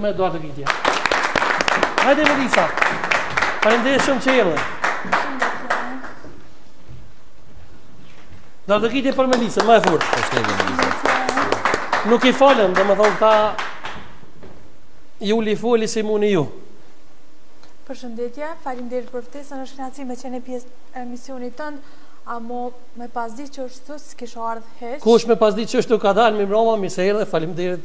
me Eduardo Vidja. Hajde Melisa. Faleminderit shumë që erdhe. Duartrokitje për Melisën, më e fort. Nuk i falem, do më thonë ta ju li fol, Simon, ju. Përshëndetje, faleminderit për ftesën, është knaqsi me qenë pjesë e emisionit tëndë, amo me pas ditë që është, s'kisha ardhë hiç. Kush me pas ditë që është të ka dalë, mirëmbrëma, mirë se erdhe, faleminderit.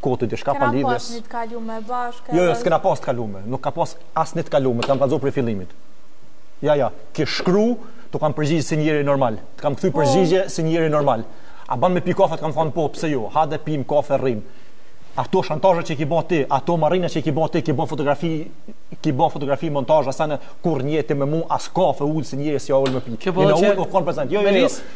kot diçka pa lidhje. Kena pas një të kalume bashkë. Jo, jo, s'kena pas të kalume. Nuk ka pas asnjë të kalume, të kam kallëzu prej fillimit. Ja, ja, ke shkru, të kam përgjigj si njeri normal. Të kam kthy po. përgjigje si njeri normal. A ban me pi kafe, të kam thonë po, pse jo, hajde pim kafe, rrim. Ato shantazhe që ki bo ti, ato marrina që ki bo ti, ki bo fotografi, ki bo fotografi montazh, as s'ke kurrë fjetë me mu, as kafe ulë si njeri s'je ulë me pi. Kjo po dhe që... Jem ulë, u konë prezent. Jo, jo, jo, jo.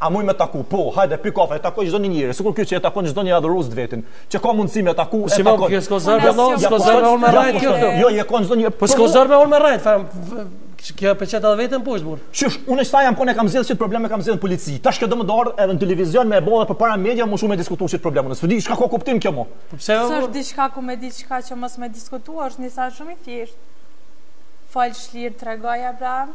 A muj me taku? Po, hajde, pi kafe, e takoj çdo njeri, sikur ky që e takon çdo një adhurues të vetin, që ka mundësi me taku, e takon. Po s'ka zor me ardh, s'ka zor me ardh me rrejt kjo këtu. Jo, e ka çdonjë. Po s'ka zor me ardh me rrejt, fam. Kjo po e qet edhe veten poshtë burr. Qysh, unë sa jam konë kam zgjidh qit problem e kam zgjidh në polici. Tash kjo do me ardh edhe në televizion me e bo për para media më shumë me diskutu qit problem. Unë s'di çka ka kuptim kjo më. Po pse? S'është diçka kumedi çka që mos me diskutuar, është një send shumë i thjeshtë. Fol shlirë tregoja Abraham.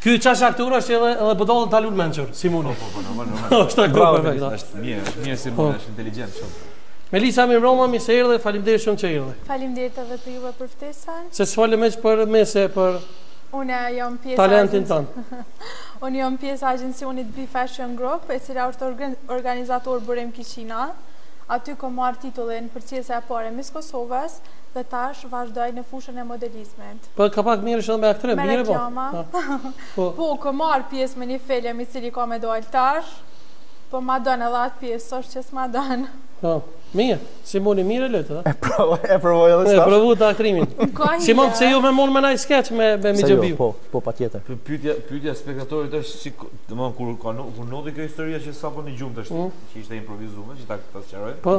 Ky që osht aktor është edhe edhe budallën ta lun mençur, Simoni. Po, po, po, po, po. Është aktor me vetë. Është mirë, është mirë Simoni, është inteligjent shumë. Melisa mirëmbrëma, mirë se erdhe, faleminderit shumë që erdhe. Faleminderit edhe për juve për ftesën. S'e, fol më për missin, për Unë jam pjesë talentin tond. Unë jam pjesë e agjencionit Be Fashion Group, e cila është organizator Burim Kishina. Aty kam marr titullin përcjellëse e parë Miss e Kosovës dhe tash vazhdoj në fushën e modelizmit. Po ka pak merresh edhe me aktrim, mirë po. Po, po kam marr pjesë në një film i cili ka me dal tash. Po e du edhe atë pjesë, s'osht që s'e du. Po, mirë, Simoni mirë e lehtë. E provoj, e provoj edhe sa. E provoj ta aktrimin. Simon pse jo me mu me naj sketch me me mi gjebi. Po, po patjetër. Për pyetja, pyetja spektatorit është si, domthon kur ka kur ndodhi kjo historia që sapo dëgjuam tash, mm. që ishte improvizuar, që ta ta sqaroj. Po.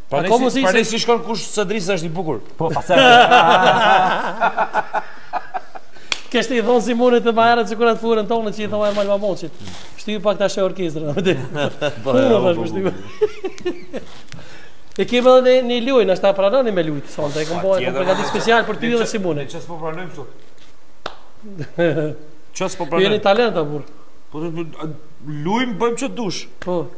Pra ne si, pra ne si shkon kush së drisa është i bukur. Po, pa se. Kështu i thonë Simonit të maherët që ke atë fytyrën tonde që i thonë e mallë babloqit. Shtu ju pak të ashe orkestrë, në vëtë. Po, e rrë, po, po, po. E kemi edhe një, një lojë, nëse ta pranoni me lujtë, sonte, e kemi bo, kemi përgatit special për ty dhe Simonin. Në qysh po pranojmë sot? Qysh po pranojmë? Jeni talenta, burrë. Po, lujmë bëjmë ça dush. Po.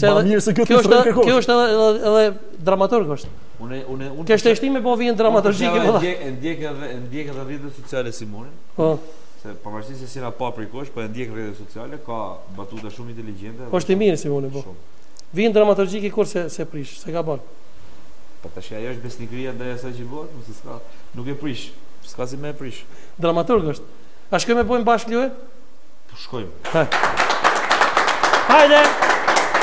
Se ma mirë se kjo s'të njeh kërkush. Kjo është edhe, edhe, edhe dramaturg është. Unë, unë, unë, Është e shti me, po, vijën dramaturgjike. Unë për shembull e ndjek edhe, e ndjek edhe rrjetet sociale Simonin. Po. Se pavarësisht se s'i nga pas kërkush, po e ndjek rrjetet sociale, ka batuta shumë inteligjente. Po është i mirë Simoni, po. Vijën dramaturgjike kurrë s'e, s'e prish, se ka bon. Po tash kjo, është besnikëria ndaj asaj që i bërë, nuk, s'ka, nuk e prish. S'ka si me e prish. Dramaturg është. A shkojmë bojmë bashkë lujë? Po shkojmë. Hajde! Hajde!